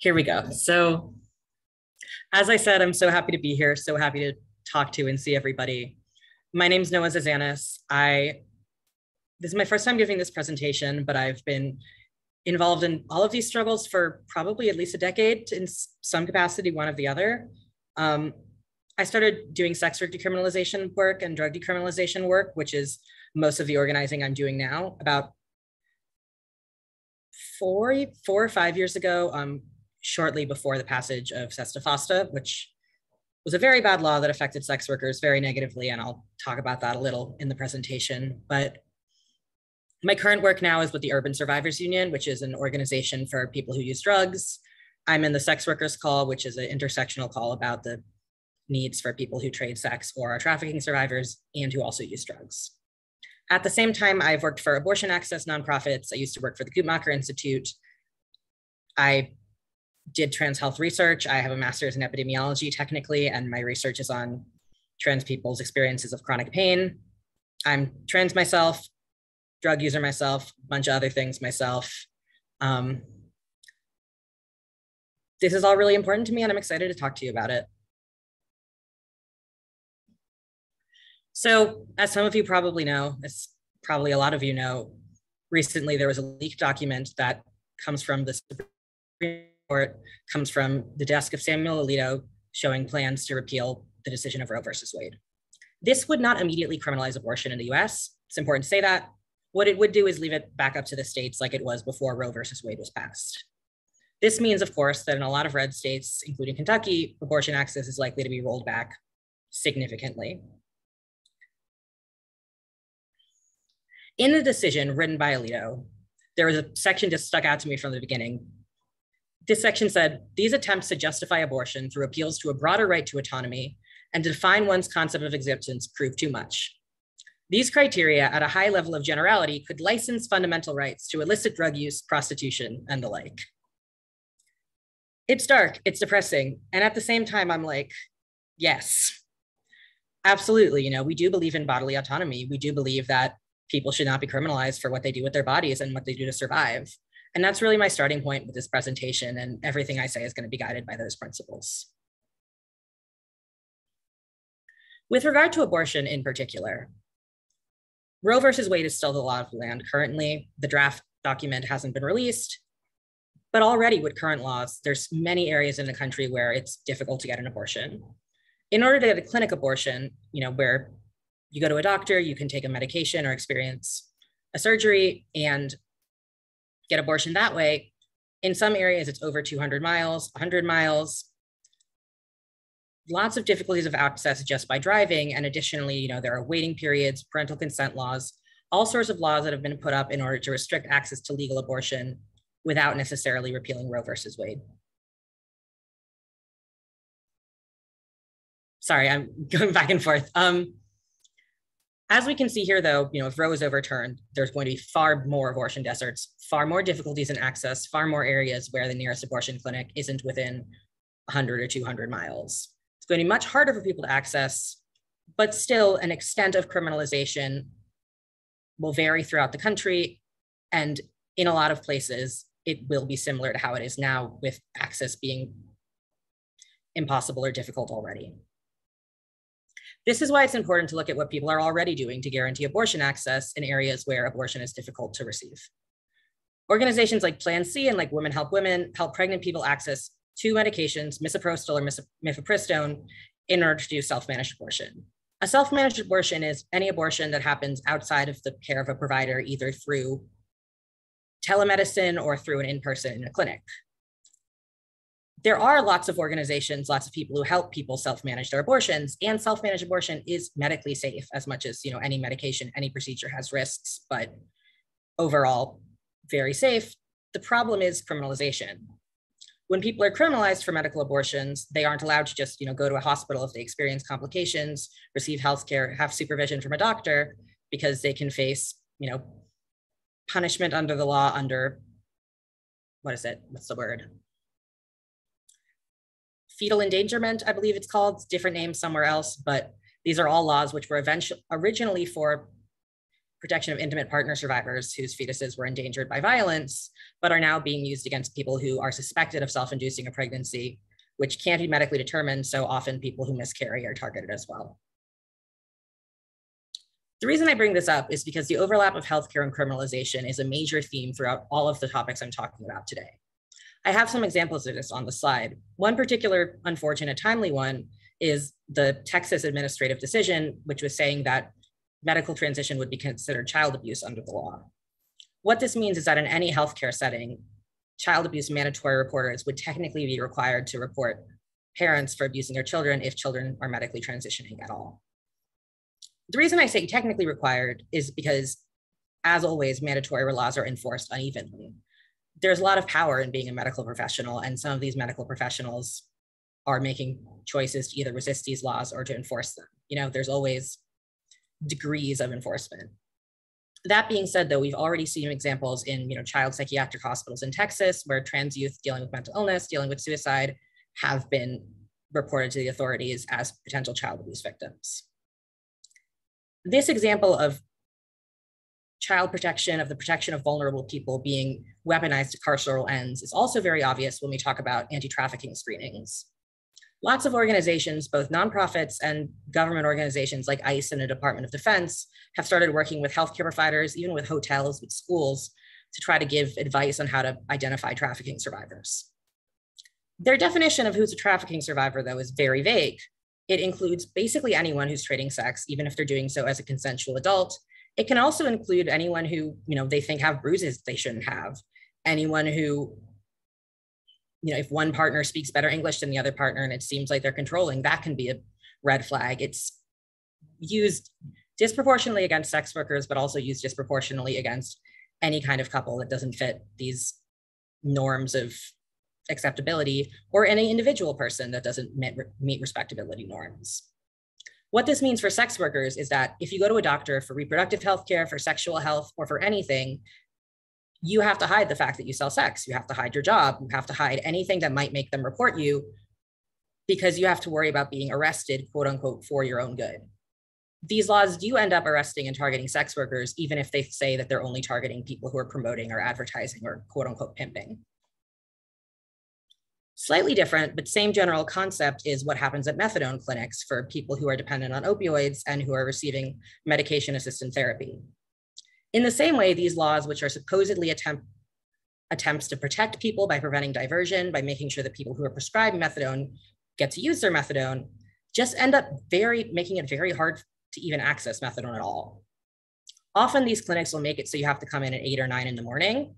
here we go. So as I said, I'm so happy to be here, so happy to talk to and see everybody. My name is Noah Zazanis. I, this is my first time giving this presentation, but I've been involved in all of these struggles for probably at least a decade in some capacity, one of the other. Um, I started doing sex work decriminalization work and drug decriminalization work, which is most of the organizing I'm doing now, about four, four or five years ago, um, shortly before the passage of Sesta Fosta, which was a very bad law that affected sex workers very negatively. And I'll talk about that a little in the presentation. But my current work now is with the Urban Survivors Union, which is an organization for people who use drugs. I'm in the Sex Workers Call, which is an intersectional call about the needs for people who trade sex or are trafficking survivors and who also use drugs. At the same time, I've worked for abortion access nonprofits. I used to work for the Guttmacher Institute. I did trans health research. I have a master's in epidemiology technically, and my research is on trans people's experiences of chronic pain. I'm trans myself, drug user myself, a bunch of other things myself. Um, this is all really important to me, and I'm excited to talk to you about it. So, as some of you probably know, as probably a lot of you know, recently there was a leaked document that comes from the Supreme report comes from the desk of Samuel Alito showing plans to repeal the decision of Roe versus Wade. This would not immediately criminalize abortion in the US. It's important to say that. What it would do is leave it back up to the states like it was before Roe versus Wade was passed. This means, of course, that in a lot of red states, including Kentucky, abortion access is likely to be rolled back significantly. In the decision written by Alito, there was a section that stuck out to me from the beginning this section said these attempts to justify abortion through appeals to a broader right to autonomy and to define one's concept of existence prove too much. These criteria at a high level of generality could license fundamental rights to illicit drug use, prostitution, and the like. It's dark, it's depressing. And at the same time, I'm like, yes, absolutely. You know, we do believe in bodily autonomy. We do believe that people should not be criminalized for what they do with their bodies and what they do to survive. And that's really my starting point with this presentation and everything I say is gonna be guided by those principles. With regard to abortion in particular, Roe versus Wade is still the law of the land currently. The draft document hasn't been released, but already with current laws, there's many areas in the country where it's difficult to get an abortion. In order to get a clinic abortion, you know, where you go to a doctor, you can take a medication or experience a surgery, and get abortion that way. In some areas, it's over 200 miles, 100 miles. Lots of difficulties of access just by driving. And additionally, you know, there are waiting periods, parental consent laws, all sorts of laws that have been put up in order to restrict access to legal abortion without necessarily repealing Roe versus Wade. Sorry, I'm going back and forth. Um, as we can see here, though, you know, if Roe is overturned, there's going to be far more abortion deserts, far more difficulties in access, far more areas where the nearest abortion clinic isn't within 100 or 200 miles. It's going to be much harder for people to access, but still an extent of criminalization will vary throughout the country. And in a lot of places, it will be similar to how it is now with access being impossible or difficult already. This is why it's important to look at what people are already doing to guarantee abortion access in areas where abortion is difficult to receive. Organizations like Plan C and like Women Help Women help pregnant people access two medications, misoprostol or mifepristone, in order to do self-managed abortion. A self-managed abortion is any abortion that happens outside of the care of a provider, either through telemedicine or through an in-person in a clinic there are lots of organizations, lots of people who help people self-manage their abortions, and self-managed abortion is medically safe as much as you know any medication, any procedure has risks, but overall very safe. The problem is criminalization. When people are criminalized for medical abortions, they aren't allowed to just you know go to a hospital if they experience complications, receive health care, have supervision from a doctor, because they can face you know punishment under the law under what is it? What's the word? Fetal endangerment, I believe it's called, it's different name somewhere else, but these are all laws which were eventually originally for protection of intimate partner survivors whose fetuses were endangered by violence, but are now being used against people who are suspected of self-inducing a pregnancy, which can't be medically determined. So often people who miscarry are targeted as well. The reason I bring this up is because the overlap of healthcare and criminalization is a major theme throughout all of the topics I'm talking about today. I have some examples of this on the slide. One particular unfortunate timely one is the Texas administrative decision, which was saying that medical transition would be considered child abuse under the law. What this means is that in any healthcare setting, child abuse mandatory reporters would technically be required to report parents for abusing their children if children are medically transitioning at all. The reason I say technically required is because, as always, mandatory laws are enforced unevenly. There's a lot of power in being a medical professional, and some of these medical professionals are making choices to either resist these laws or to enforce them. You know, there's always degrees of enforcement. That being said, though, we've already seen examples in you know, child psychiatric hospitals in Texas where trans youth dealing with mental illness, dealing with suicide have been reported to the authorities as potential child abuse victims. This example of child protection, of the protection of vulnerable people being weaponized to carceral ends is also very obvious when we talk about anti-trafficking screenings lots of organizations, both nonprofits and government organizations like ICE and the Department of Defense, have started working with healthcare providers, even with hotels, with schools, to try to give advice on how to identify trafficking survivors. Their definition of who's a trafficking survivor, though, is very vague. It includes basically anyone who's trading sex, even if they're doing so as a consensual adult. It can also include anyone who, you know, they think have bruises they shouldn't have, anyone who you know, if one partner speaks better English than the other partner and it seems like they're controlling, that can be a red flag. It's used disproportionately against sex workers, but also used disproportionately against any kind of couple that doesn't fit these norms of acceptability or any individual person that doesn't meet, respectability norms. What this means for sex workers is that if you go to a doctor for reproductive health care, for sexual health, or for anything, you have to hide the fact that you sell sex. You have to hide your job. You have to hide anything that might make them report you because you have to worry about being arrested, quote unquote, for your own good. These laws do end up arresting and targeting sex workers, even if they say that they're only targeting people who are promoting or advertising or quote unquote pimping. Slightly different, but same general concept is what happens at methadone clinics for people who are dependent on opioids and who are receiving medication assisted therapy. In the same way, these laws, which are supposedly attempt, attempts to protect people by preventing diversion, by making sure that people who are prescribed methadone get to use their methadone, just end up very making it very hard to even access methadone at all. Often these clinics will make it so you have to come in at eight or nine in the morning.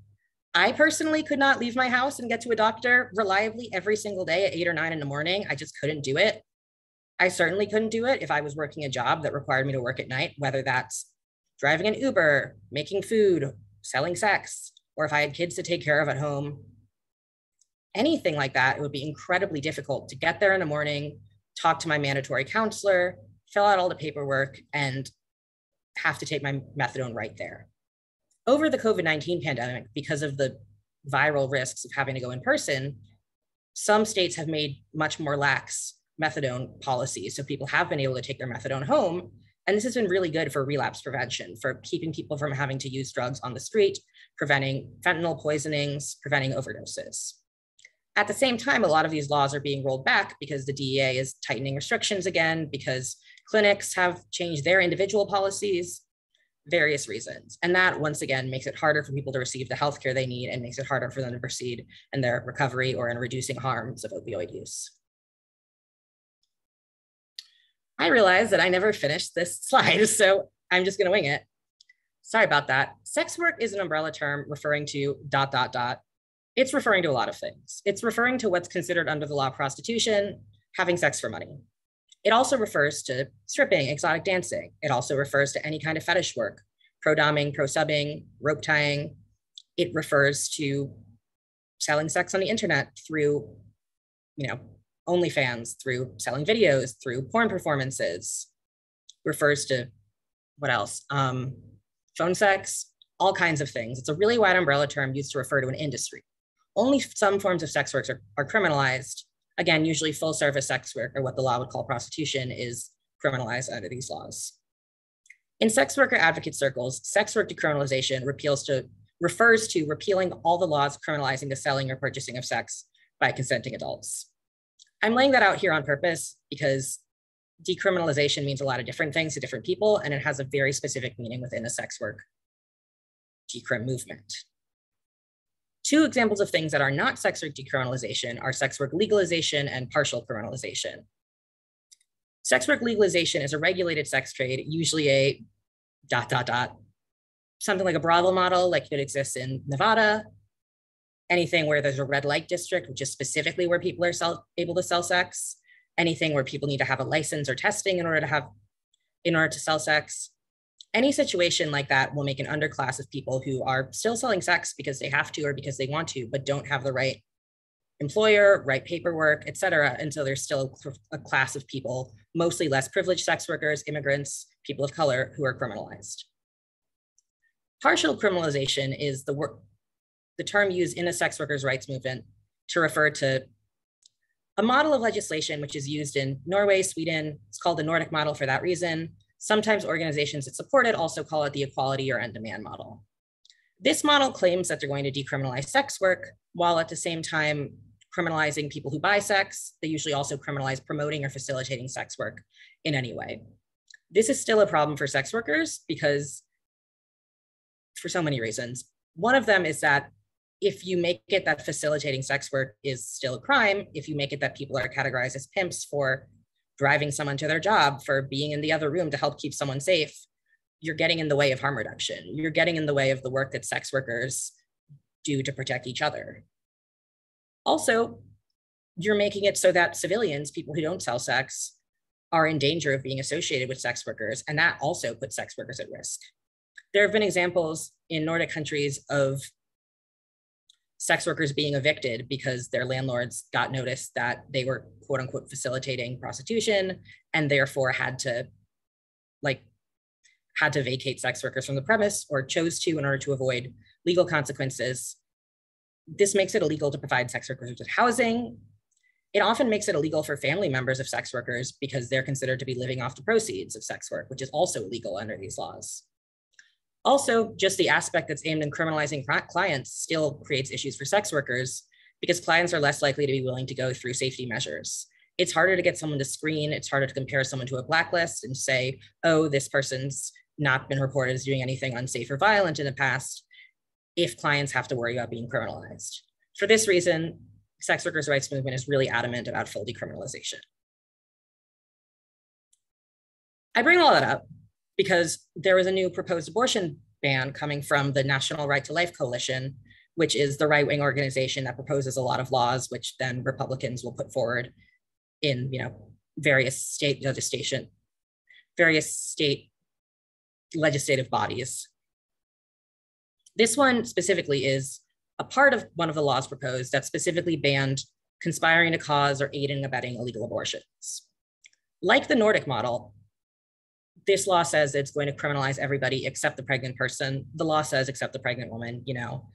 I personally could not leave my house and get to a doctor reliably every single day at eight or nine in the morning. I just couldn't do it. I certainly couldn't do it if I was working a job that required me to work at night, whether that's driving an Uber, making food, selling sex, or if I had kids to take care of at home, anything like that, it would be incredibly difficult to get there in the morning, talk to my mandatory counselor, fill out all the paperwork, and have to take my methadone right there. Over the COVID 19 pandemic, because of the viral risks of having to go in person, some states have made much more lax methadone policies. So people have been able to take their methadone home and this has been really good for relapse prevention, for keeping people from having to use drugs on the street, preventing fentanyl poisonings, preventing overdoses. At the same time, a lot of these laws are being rolled back because the DEA is tightening restrictions again, because clinics have changed their individual policies, various reasons. And that, once again, makes it harder for people to receive the healthcare they need and makes it harder for them to proceed in their recovery or in reducing harms of opioid use. I realized that I never finished this slide, so I'm just gonna wing it. Sorry about that. Sex work is an umbrella term referring to dot, dot, dot. It's referring to a lot of things. It's referring to what's considered under the law prostitution, having sex for money. It also refers to stripping, exotic dancing. It also refers to any kind of fetish work, pro-doming, pro-subbing, rope tying. It refers to selling sex on the internet through, you know, OnlyFans, through selling videos, through porn performances, refers to what else? Um, phone sex, all kinds of things. It's a really wide umbrella term used to refer to an industry. Only some forms of sex work are, are criminalized. Again, usually full service sex work, or what the law would call prostitution, is criminalized under these laws. In sex worker advocate circles, sex work decriminalization repeals to, refers to repealing all the laws criminalizing the selling or purchasing of sex by consenting adults. I'm laying that out here on purpose because decriminalization means a lot of different things to different people, and it has a very specific meaning within the sex work decrim movement. Two examples of things that are not sex work decriminalization are sex work legalization and partial criminalization. Sex work legalization is a regulated sex trade, usually a dot, dot, dot, something like a brothel model like it exists in Nevada, anything where there's a red light district, which is specifically where people are sell, able to sell sex, anything where people need to have a license or testing in order to have, in order to sell sex. Any situation like that will make an underclass of people who are still selling sex because they have to or because they want to, but don't have the right employer, right paperwork, et cetera. And so there's still a class of people, mostly less privileged sex workers, immigrants, people of color who are criminalized. Partial criminalization is the work, the term used in the sex workers' rights movement to refer to a model of legislation which is used in Norway, Sweden. It's called the Nordic model for that reason. Sometimes organizations that support it also call it the equality or end demand model. This model claims that they're going to decriminalize sex work, while at the same time criminalizing people who buy sex. They usually also criminalize promoting or facilitating sex work in any way. This is still a problem for sex workers because for so many reasons. One of them is that if you make it that facilitating sex work is still a crime, if you make it that people are categorized as pimps for driving someone to their job, for being in the other room to help keep someone safe, you're getting in the way of harm reduction. You're getting in the way of the work that sex workers do to protect each other. Also, you're making it so that civilians, people who don't sell sex, are in danger of being associated with sex workers, and that also puts sex workers at risk. There have been examples in Nordic countries of sex workers being evicted because their landlords got notice that they were quote unquote facilitating prostitution and therefore had to like had to vacate sex workers from the premise or chose to in order to avoid legal consequences. This makes it illegal to provide sex workers with housing. It often makes it illegal for family members of sex workers because they're considered to be living off the proceeds of sex work, which is also illegal under these laws. Also, just the aspect that's aimed in criminalizing clients still creates issues for sex workers because clients are less likely to be willing to go through safety measures. It's harder to get someone to screen. It's harder to compare someone to a blacklist and say, oh, this person's not been reported as doing anything unsafe or violent in the past if clients have to worry about being criminalized. For this reason, sex workers' rights movement is really adamant about full decriminalization. I bring all that up because there was a new proposed abortion ban coming from the National Right to Life Coalition, which is the right wing organization that proposes a lot of laws, which then Republicans will put forward in you know various state legislation, various state legislative bodies. This one specifically is a part of one of the laws proposed that specifically banned conspiring to cause or aiding and abetting illegal abortions. Like the Nordic model, this law says it's going to criminalize everybody except the pregnant person. The law says except the pregnant woman, you know,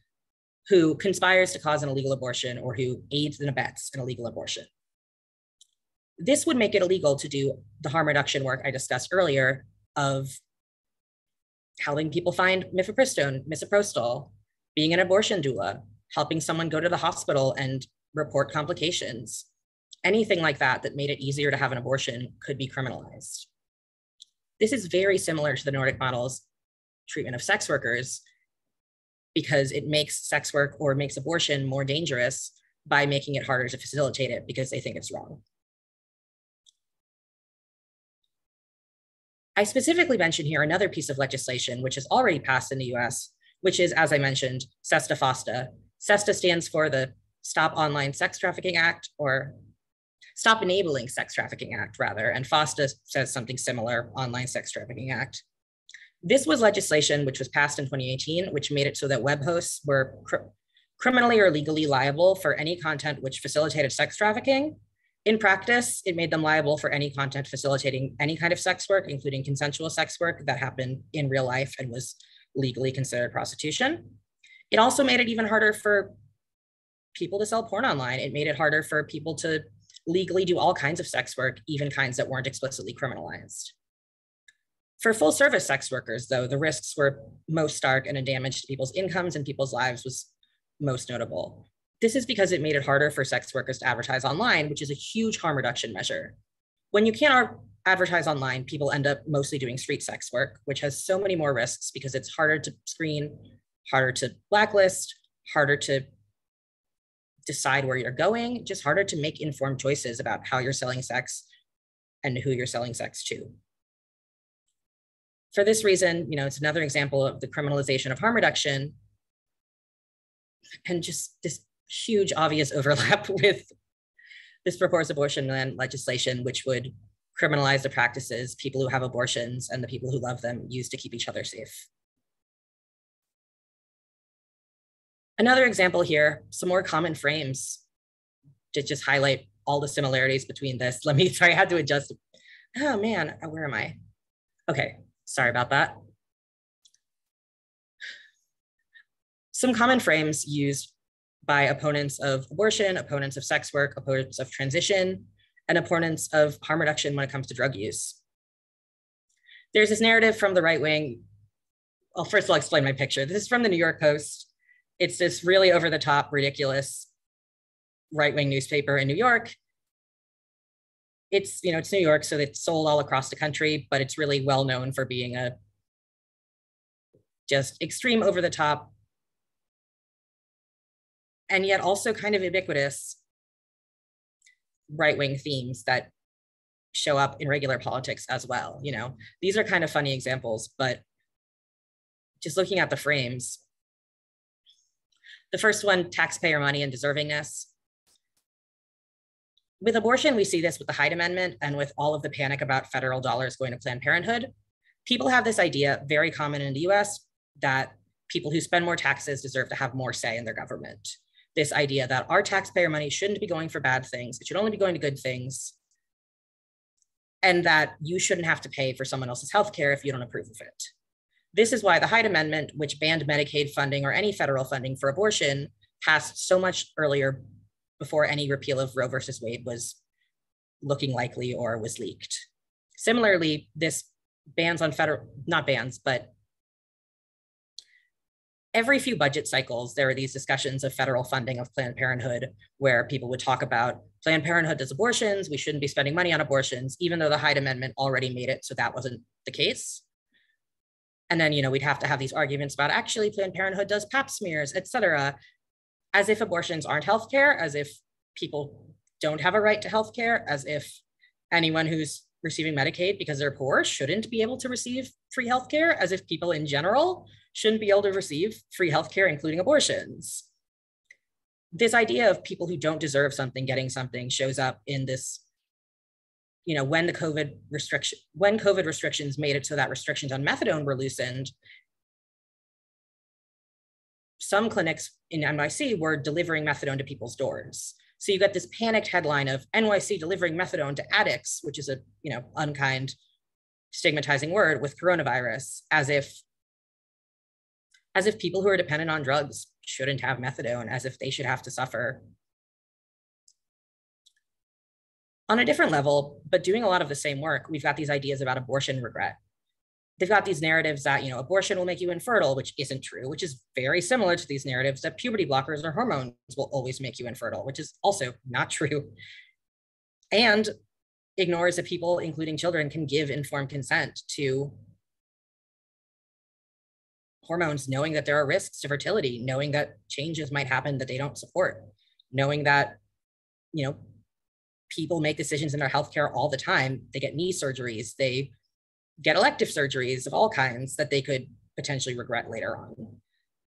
who conspires to cause an illegal abortion or who aids and abets an illegal abortion. This would make it illegal to do the harm reduction work I discussed earlier of helping people find mifepristone, misoprostol, being an abortion doula, helping someone go to the hospital and report complications. Anything like that that made it easier to have an abortion could be criminalized. This is very similar to the Nordic model's treatment of sex workers because it makes sex work or makes abortion more dangerous by making it harder to facilitate it because they think it's wrong. I specifically mention here another piece of legislation which is already passed in the US, which is, as I mentioned, SESTA FOSTA. SESTA stands for the Stop Online Sex Trafficking Act, or Stop Enabling Sex Trafficking Act, rather, and FOSTA says something similar, Online Sex Trafficking Act. This was legislation which was passed in 2018, which made it so that web hosts were cr criminally or legally liable for any content which facilitated sex trafficking. In practice, it made them liable for any content facilitating any kind of sex work, including consensual sex work that happened in real life and was legally considered prostitution. It also made it even harder for people to sell porn online. It made it harder for people to legally do all kinds of sex work, even kinds that weren't explicitly criminalized. For full service sex workers, though, the risks were most stark and the damage to people's incomes and people's lives was most notable. This is because it made it harder for sex workers to advertise online, which is a huge harm reduction measure. When you can't advertise online, people end up mostly doing street sex work, which has so many more risks because it's harder to screen, harder to blacklist, harder to decide where you're going, just harder to make informed choices about how you're selling sex and who you're selling sex to. For this reason, you know, it's another example of the criminalization of harm reduction and just this huge obvious overlap with this proposed abortion legislation, which would criminalize the practices people who have abortions and the people who love them use to keep each other safe. Another example here, some more common frames to just highlight all the similarities between this. Let me, sorry, I had to adjust. Oh man, uh, where am I? Okay, sorry about that. Some common frames used by opponents of abortion, opponents of sex work, opponents of transition, and opponents of harm reduction when it comes to drug use. There's this narrative from the right wing. Well, first I'll explain my picture. This is from the New York Post. It's this really over the top, ridiculous right wing newspaper in New York. It's, you know, it's New York, so it's sold all across the country, but it's really well known for being a just extreme over the top and yet also kind of ubiquitous right wing themes that show up in regular politics as well. You know, these are kind of funny examples, but just looking at the frames, the first one, taxpayer money and deservingness. With abortion, we see this with the Hyde Amendment and with all of the panic about federal dollars going to Planned Parenthood. People have this idea, very common in the US, that people who spend more taxes deserve to have more say in their government this idea that our taxpayer money shouldn't be going for bad things, it should only be going to good things, and that you shouldn't have to pay for someone else's healthcare if you don't approve of it. This is why the Hyde Amendment, which banned Medicaid funding or any federal funding for abortion, passed so much earlier before any repeal of Roe versus Wade was looking likely or was leaked. Similarly, this bans on federal, not bans, but every few budget cycles, there are these discussions of federal funding of Planned Parenthood where people would talk about Planned Parenthood does abortions, we shouldn't be spending money on abortions, even though the Hyde Amendment already made it so that wasn't the case. And then, you know, we'd have to have these arguments about actually Planned Parenthood does pap smears, et cetera, as if abortions aren't healthcare, as if people don't have a right to healthcare, as if anyone who's receiving Medicaid because they're poor shouldn't be able to receive free healthcare, as if people in general shouldn't be able to receive free healthcare, including abortions. This idea of people who don't deserve something getting something shows up in this, you know, when the COVID restriction, when COVID restrictions made it so that restrictions on methadone were loosened, some clinics in NYC were delivering methadone to people's doors. So you get this panicked headline of NYC delivering methadone to addicts, which is a you know unkind, stigmatizing word with coronavirus, as if as if people who are dependent on drugs shouldn't have methadone, as if they should have to suffer. On a different level, but doing a lot of the same work, we've got these ideas about abortion regret. They've got these narratives that, you know, abortion will make you infertile, which isn't true, which is very similar to these narratives that puberty blockers or hormones will always make you infertile, which is also not true. And ignores that people, including children, can give informed consent to hormones, knowing that there are risks to fertility, knowing that changes might happen that they don't support, knowing that, you know, people make decisions in their healthcare all the time. They get knee surgeries, they get elective surgeries of all kinds that they could potentially regret later on.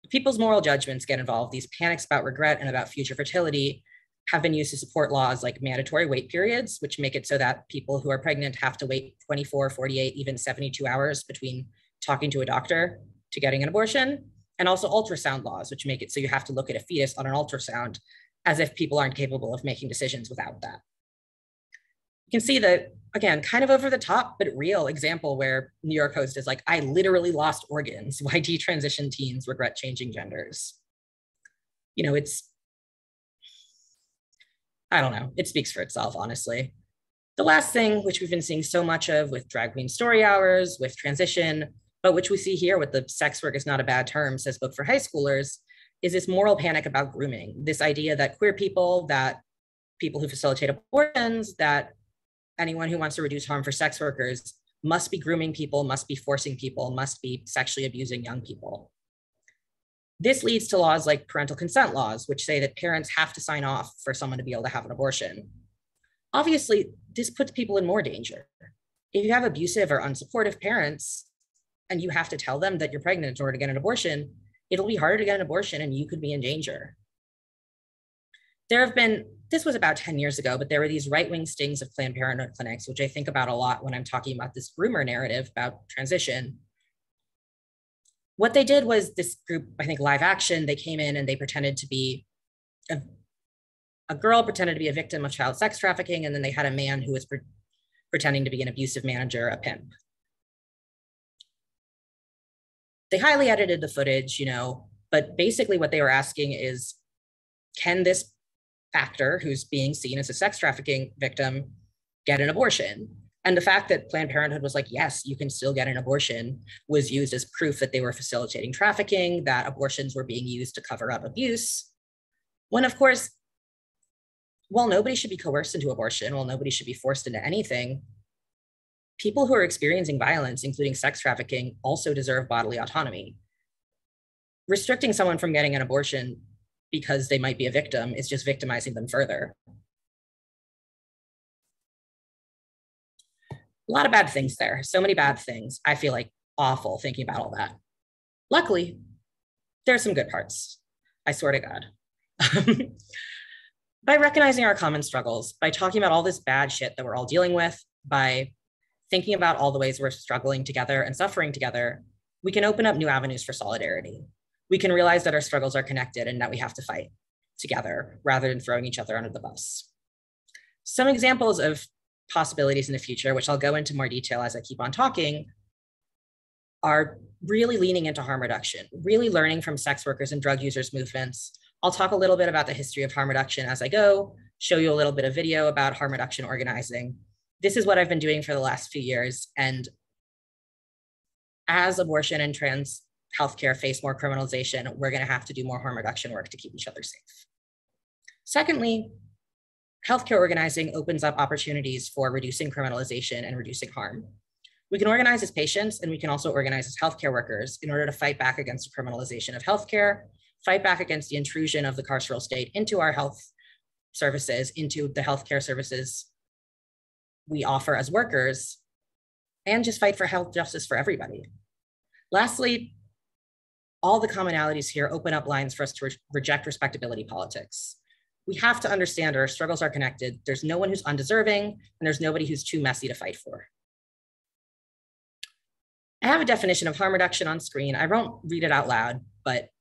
People's moral judgments get involved. These panics about regret and about future fertility have been used to support laws like mandatory wait periods, which make it so that people who are pregnant have to wait 24, 48, even 72 hours between talking to a doctor to getting an abortion, and also ultrasound laws, which make it so you have to look at a fetus on an ultrasound as if people aren't capable of making decisions without that. You can see that, again, kind of over the top, but real example where New York Post is like, I literally lost organs. Why detransition teens regret changing genders? You know, it's, I don't know, it speaks for itself, honestly. The last thing, which we've been seeing so much of with drag queen story hours, with transition, but which we see here with the sex work is not a bad term, says book for high schoolers, is this moral panic about grooming. This idea that queer people, that people who facilitate abortions, that anyone who wants to reduce harm for sex workers must be grooming people, must be forcing people, must be sexually abusing young people. This leads to laws like parental consent laws, which say that parents have to sign off for someone to be able to have an abortion. Obviously, this puts people in more danger. If you have abusive or unsupportive parents and you have to tell them that you're pregnant in order to get an abortion, it'll be harder to get an abortion and you could be in danger. There have been, this was about 10 years ago, but there were these right wing stings of Planned Parenthood clinics, which I think about a lot when I'm talking about this rumor narrative about transition. What they did was this group, I think Live Action, they came in and they pretended to be a, a girl, pretended to be a victim of child sex trafficking, and then they had a man who was pre pretending to be an abusive manager, a pimp. They highly edited the footage, you know, but basically what they were asking is, can this actor who's being seen as a sex trafficking victim get an abortion? And the fact that Planned Parenthood was like, yes, you can still get an abortion was used as proof that they were facilitating trafficking, that abortions were being used to cover up abuse. When, of course, while nobody should be coerced into abortion, while nobody should be forced into anything, people who are experiencing violence, including sex trafficking, also deserve bodily autonomy. Restricting someone from getting an abortion because they might be a victim is just victimizing them further. A lot of bad things there, so many bad things. I feel like awful thinking about all that. Luckily, there's some good parts. I swear to God. by recognizing our common struggles, by talking about all this bad shit that we're all dealing with, by thinking about all the ways we're struggling together and suffering together, we can open up new avenues for solidarity. We can realize that our struggles are connected and that we have to fight together rather than throwing each other under the bus. Some examples of possibilities in the future, which I'll go into more detail as I keep on talking, are really leaning into harm reduction, really learning from sex workers and drug users movements. I'll talk a little bit about the history of harm reduction as I go, show you a little bit of video about harm reduction organizing, this is what I've been doing for the last few years. And as abortion and trans healthcare face more criminalization, we're going to have to do more harm reduction work to keep each other safe. Secondly, healthcare organizing opens up opportunities for reducing criminalization and reducing harm. We can organize as patients and we can also organize as healthcare workers in order to fight back against the criminalization of healthcare, fight back against the intrusion of the carceral state into our health services, into the healthcare services we offer as workers and just fight for health justice for everybody. Lastly, all the commonalities here open up lines for us to re reject respectability politics. We have to understand our struggles are connected. There's no one who's undeserving, and there's nobody who's too messy to fight for. I have a definition of harm reduction on screen. I won't read it out loud, but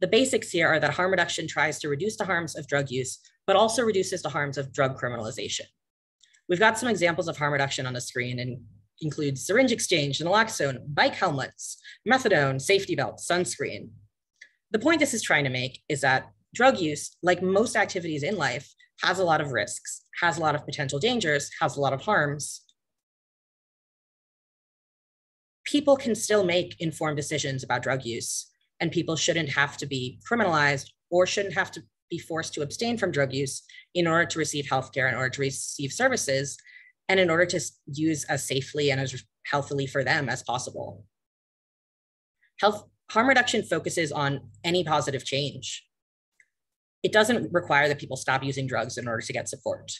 the basics here are that harm reduction tries to reduce the harms of drug use, but also reduces the harms of drug criminalization. We've got some examples of harm reduction on the screen and includes syringe exchange, naloxone, bike helmets, methadone, safety belts, sunscreen. The point this is trying to make is that drug use, like most activities in life, has a lot of risks, has a lot of potential dangers, has a lot of harms. People can still make informed decisions about drug use, and people shouldn't have to be criminalized or shouldn't have to be forced to abstain from drug use in order to receive healthcare, in order to receive services, and in order to use as safely and as healthily for them as possible. Health harm reduction focuses on any positive change. It doesn't require that people stop using drugs in order to get support.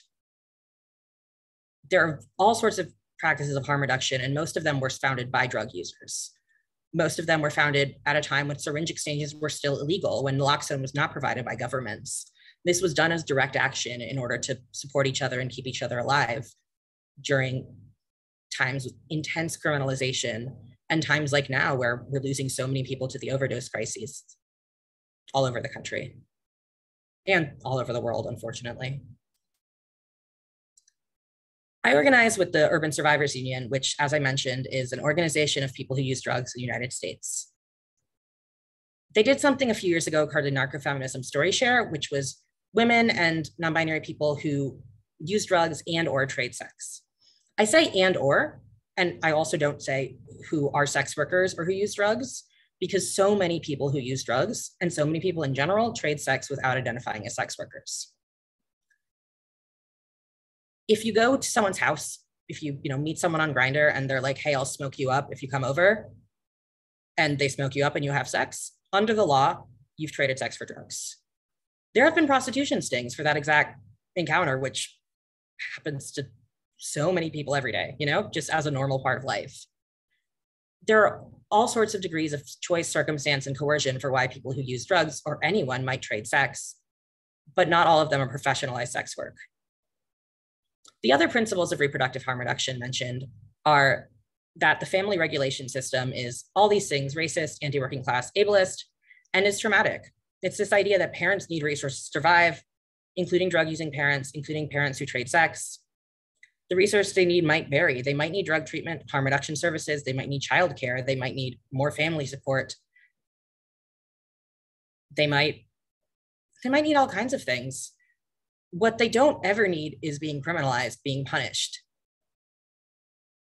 There are all sorts of practices of harm reduction, and most of them were founded by drug users. Most of them were founded at a time when syringe exchanges were still illegal, when naloxone was not provided by governments. This was done as direct action in order to support each other and keep each other alive during times with intense criminalization and times like now where we're losing so many people to the overdose crises all over the country and all over the world, unfortunately. I organize with the Urban Survivors Union, which, as I mentioned, is an organization of people who use drugs in the United States. They did something a few years ago called the Narcofeminism Story Share, which was women and non binary people who use drugs and or trade sex. I say and or, and I also don't say who are sex workers or who use drugs because so many people who use drugs and so many people in general trade sex without identifying as sex workers. If you go to someone's house, if you you know meet someone on Grindr and they're like, "Hey, I'll smoke you up if you come over," and they smoke you up and you have sex, under the law, you've traded sex for drugs. There have been prostitution stings for that exact encounter, which happens to so many people every day, you know, just as a normal part of life. There are all sorts of degrees of choice, circumstance, and coercion for why people who use drugs or anyone might trade sex, but not all of them are professionalized sex work. The other principles of reproductive harm reduction mentioned are that the family regulation system is all these things racist, anti working class, ableist, and is traumatic. It's this idea that parents need resources to survive, including drug using parents, including parents who trade sex. The resources they need might vary. They might need drug treatment, harm reduction services, they might need childcare, they might need more family support. They might they might need all kinds of things. What they don't ever need is being criminalized, being punished.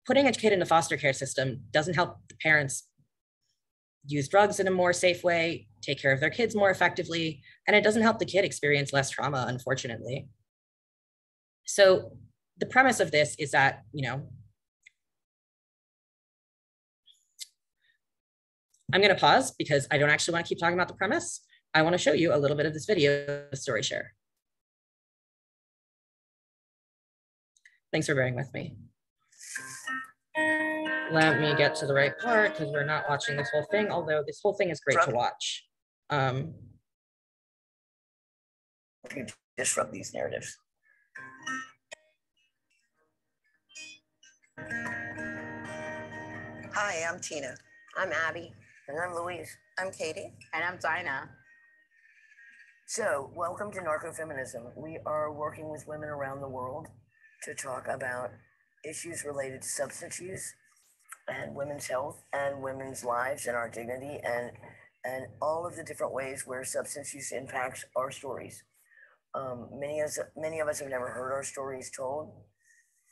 Putting a kid in the foster care system doesn't help the parents use drugs in a more safe way, take care of their kids more effectively, and it doesn't help the kid experience less trauma, unfortunately. So the premise of this is that, you know, I'm gonna pause because I don't actually wanna keep talking about the premise. I wanna show you a little bit of this video story share. Thanks for bearing with me. Let me get to the right part because we're not watching this whole thing, although this whole thing is great to watch. Um, disrupt these narratives. Hi, I'm Tina. I'm Abby. And I'm Louise. I'm Katie. And I'm Dinah. So, welcome to Narcofeminism. We are working with women around the world to talk about issues related to substance use and women's health and women's lives and our dignity and and all of the different ways where substance use impacts our stories. Um, many of us, many of us have never heard our stories told.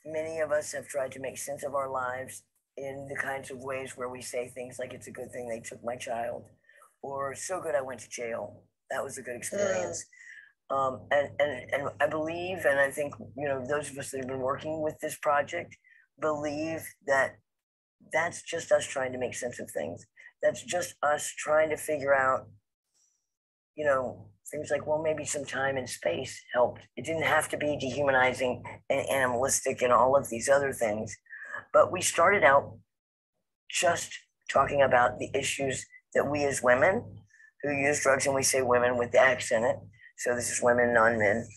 Many of us have tried to make sense of our lives in the kinds of ways where we say things like "It's a good thing they took my child," or "So good I went to jail. That was a good experience." Mm. Um, and, and and I believe, and I think you know, those of us that have been working with this project believe that that's just us trying to make sense of things. That's just us trying to figure out, you know, things like, well, maybe some time and space helped. It didn't have to be dehumanizing and animalistic and all of these other things. But we started out just talking about the issues that we as women who use drugs, and we say women with the X in it. So this is women, non men,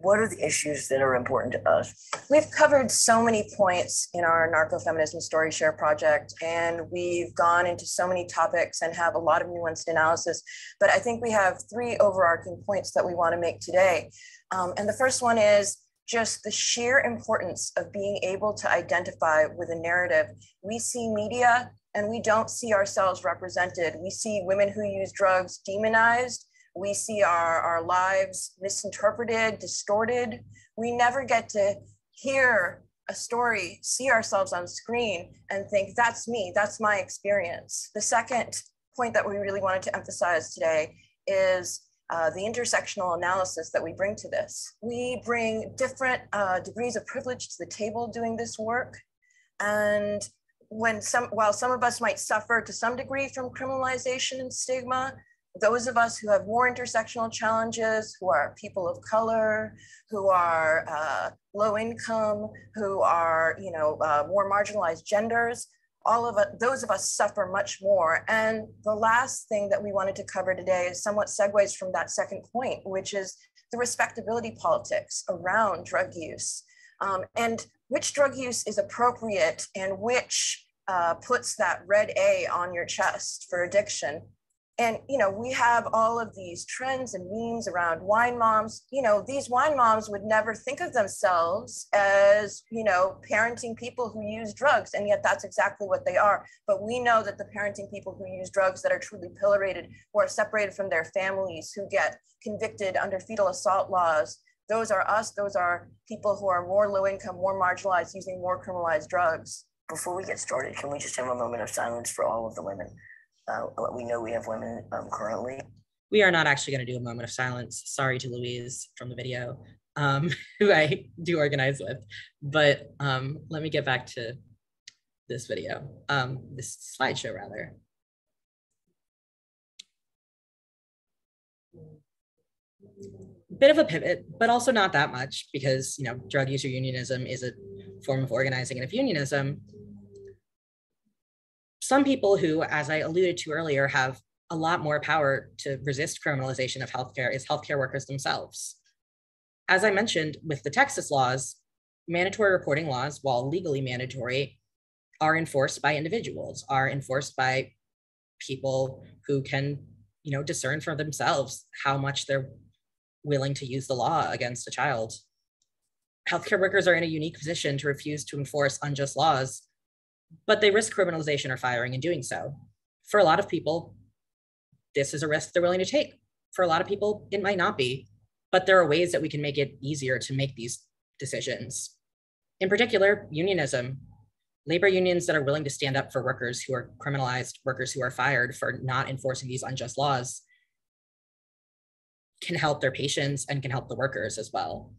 what are the issues that are important to us? We've covered so many points in our narco-feminism story share project, and we've gone into so many topics and have a lot of nuanced analysis. But I think we have three overarching points that we want to make today. Um, and the first one is just the sheer importance of being able to identify with a narrative. We see media and we don't see ourselves represented. We see women who use drugs demonized we see our, our lives misinterpreted, distorted. We never get to hear a story, see ourselves on screen, and think, that's me, that's my experience. The second point that we really wanted to emphasize today is uh, the intersectional analysis that we bring to this. We bring different uh, degrees of privilege to the table doing this work. And when some, while some of us might suffer to some degree from criminalization and stigma, those of us who have more intersectional challenges, who are people of color, who are uh, low income, who are you know uh, more marginalized genders, all of us, those of us suffer much more. And the last thing that we wanted to cover today is somewhat segues from that second point, which is the respectability politics around drug use um, and which drug use is appropriate and which uh, puts that red A on your chest for addiction and you know we have all of these trends and memes around wine moms you know these wine moms would never think of themselves as you know parenting people who use drugs and yet that's exactly what they are but we know that the parenting people who use drugs that are truly pillorated who are separated from their families who get convicted under fetal assault laws those are us, those are people who are more low income, more marginalized, using more criminalized drugs. Before we get started, can we just have a moment of silence for all of the women? Uh, we know we have women um, currently. We are not actually going to do a moment of silence. Sorry to Louise from the video, um, who I do organize with. But um, let me get back to this video, um, this slideshow rather. Bit of a pivot, but also not that much because you know drug user unionism is a form of organizing, and if unionism, some people who, as I alluded to earlier, have a lot more power to resist criminalization of healthcare is healthcare workers themselves. As I mentioned with the Texas laws, mandatory reporting laws, while legally mandatory, are enforced by individuals, are enforced by people who can, you know, discern for themselves how much they're willing to use the law against a child. Healthcare workers are in a unique position to refuse to enforce unjust laws, but they risk criminalization or firing in doing so. For a lot of people, this is a risk they're willing to take. For a lot of people, it might not be, but there are ways that we can make it easier to make these decisions. In particular, unionism labor unions that are willing to stand up for workers who are criminalized, workers who are fired for not enforcing these unjust laws, can help their patients and can help the workers as well.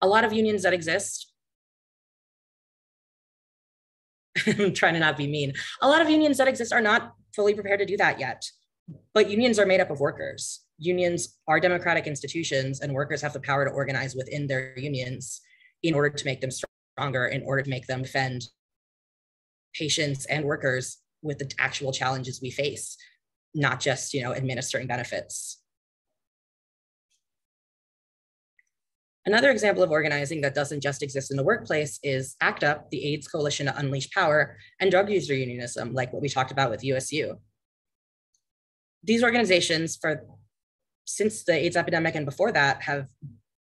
A lot of unions that exist, I'm trying to not be mean, a lot of unions that exist are not fully prepared to do that yet. But unions are made up of workers. Unions are democratic institutions, and workers have the power to organize within their unions in order to make them stronger in order to make them defend patients and workers with the actual challenges we face, not just you know administering benefits. Another example of organizing that doesn't just exist in the workplace is ACT UP, the AIDS Coalition to Unleash Power, and drug user unionism, like what we talked about with USU. These organizations, for since the AIDS epidemic and before that, have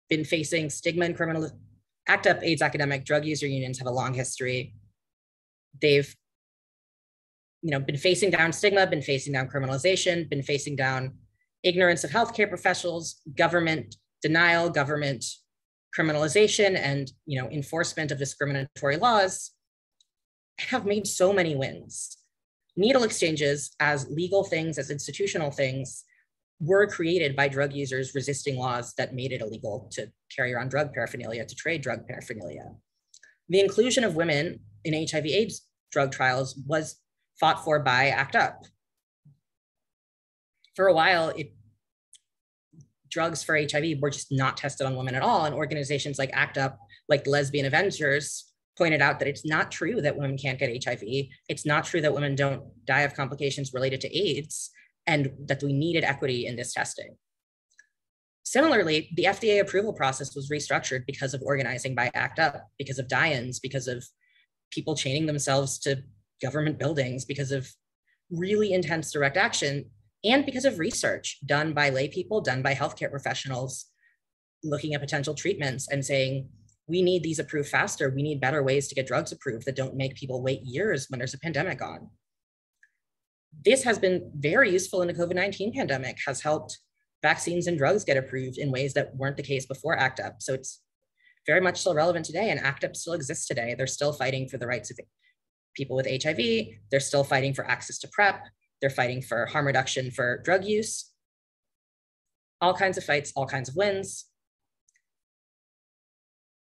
been facing stigma and criminal ACT UP AIDS academic drug user unions have a long history. They've you know, been facing down stigma, been facing down criminalization, been facing down ignorance of healthcare professionals, government denial, government criminalization, and you know, enforcement of discriminatory laws have made so many wins. Needle exchanges as legal things, as institutional things, were created by drug users resisting laws that made it illegal to carry around drug paraphernalia, to trade drug paraphernalia. The inclusion of women in HIV AIDS drug trials was fought for by ACT UP. For a while, it, drugs for HIV were just not tested on women at all. And organizations like ACT UP, like Lesbian Avengers, pointed out that it's not true that women can't get HIV. It's not true that women don't die of complications related to AIDS and that we needed equity in this testing. Similarly, the FDA approval process was restructured because of organizing by ACT UP, because of die-ins, because of people chaining themselves to government buildings, because of really intense direct action, and because of research done by lay people, done by healthcare professionals, looking at potential treatments and saying, we need these approved faster. We need better ways to get drugs approved that don't make people wait years when there's a pandemic on this has been very useful in the COVID-19 pandemic, has helped vaccines and drugs get approved in ways that weren't the case before ACT UP. So it's very much still relevant today and ACT UP still exists today. They're still fighting for the rights of people with HIV. They're still fighting for access to PrEP. They're fighting for harm reduction for drug use. All kinds of fights, all kinds of wins.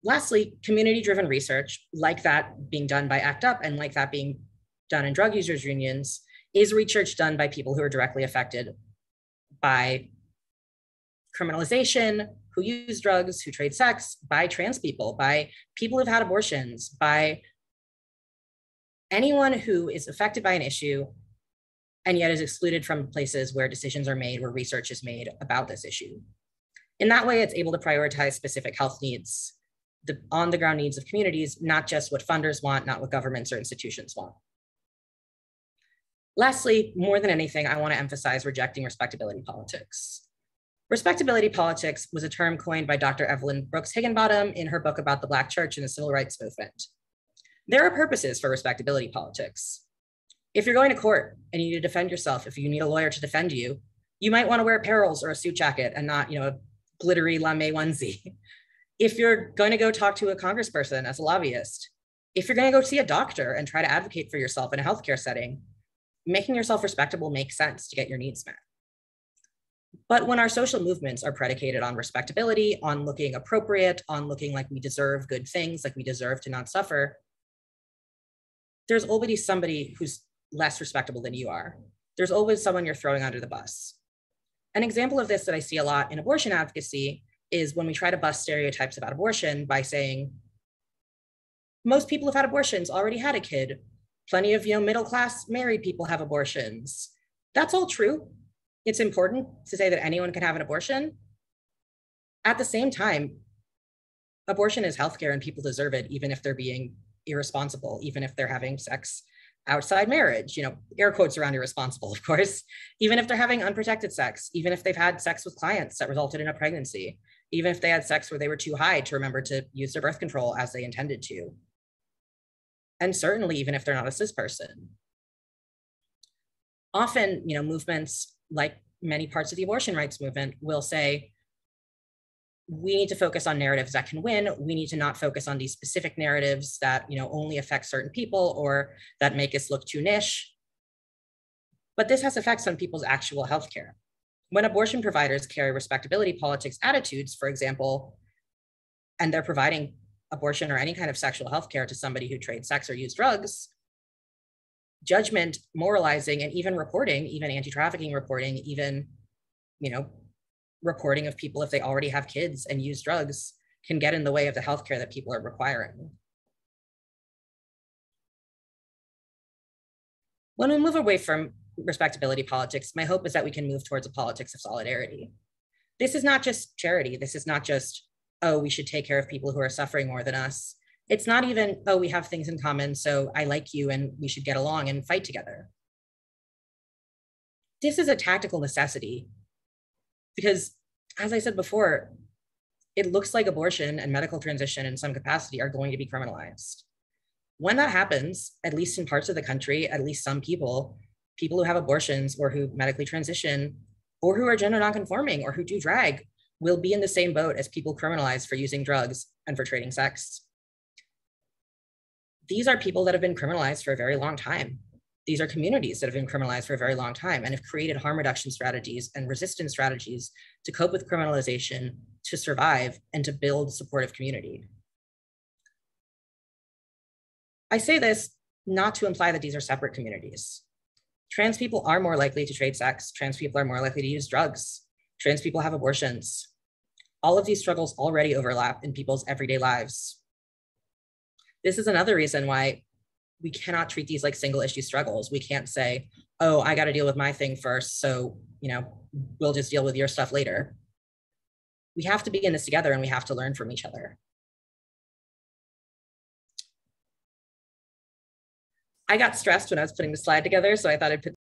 Lastly, community-driven research, like that being done by ACT UP and like that being done in drug users unions, is research done by people who are directly affected by criminalization, who use drugs, who trade sex, by trans people, by people who've had abortions, by anyone who is affected by an issue and yet is excluded from places where decisions are made, where research is made about this issue. In that way, it's able to prioritize specific health needs, the on the ground needs of communities, not just what funders want, not what governments or institutions want. Lastly, more than anything, I want to emphasize rejecting respectability politics. Respectability politics was a term coined by Dr. Evelyn Brooks Higginbotham in her book about the Black church and the civil rights movement. There are purposes for respectability politics. If you're going to court and you need to defend yourself, if you need a lawyer to defend you, you might want to wear perils or a suit jacket and not, you know, a glittery lame onesie. If you're going to go talk to a congressperson as a lobbyist, if you're going to go see a doctor and try to advocate for yourself in a healthcare setting, making yourself respectable makes sense to get your needs met. But when our social movements are predicated on respectability, on looking appropriate, on looking like we deserve good things, like we deserve to not suffer, there's always somebody who's less respectable than you are. There's always someone you're throwing under the bus. An example of this that I see a lot in abortion advocacy is when we try to bust stereotypes about abortion by saying, most people who've had abortions already had a kid. Plenty of you know, middle class married people have abortions. That's all true. It's important to say that anyone can have an abortion. At the same time, abortion is healthcare and people deserve it, even if they're being irresponsible, even if they're having sex outside marriage, you know, air quotes around irresponsible, of course, even if they're having unprotected sex, even if they've had sex with clients that resulted in a pregnancy, even if they had sex where they were too high to remember to use their birth control as they intended to. And certainly, even if they're not a cis person. Often, you know, movements like many parts of the abortion rights movement will say, we need to focus on narratives that can win. We need to not focus on these specific narratives that you know only affect certain people or that make us look too niche. But this has effects on people's actual healthcare. When abortion providers carry respectability politics attitudes, for example, and they're providing abortion or any kind of sexual health care to somebody who trades sex or use drugs, judgment, moralizing, and even reporting, even anti-trafficking reporting, even, you know, reporting of people if they already have kids and use drugs can get in the way of the healthcare that people are requiring. When we move away from respectability politics, my hope is that we can move towards a politics of solidarity. This is not just charity. This is not just, oh, we should take care of people who are suffering more than us. It's not even, oh, we have things in common, so I like you and we should get along and fight together. This is a tactical necessity because, as I said before, it looks like abortion and medical transition in some capacity are going to be criminalized. When that happens, at least in parts of the country, at least some people, people who have abortions or who medically transition or who are gender nonconforming or who do drag will be in the same boat as people criminalized for using drugs and for trading sex these are people that have been criminalized for a very long time. These are communities that have been criminalized for a very long time and have created harm reduction strategies and resistance strategies to cope with criminalization, to survive, and to build supportive community. I say this not to imply that these are separate communities. Trans people are more likely to trade sex. Trans people are more likely to use drugs. Trans people have abortions. All of these struggles already overlap in people's everyday lives. This is another reason why we cannot treat these like single issue struggles. We can't say, oh, I got to deal with my thing first. So, you know, we'll just deal with your stuff later. We have to be in this together and we have to learn from each other. I got stressed when I was putting the slide together, so I thought I'd put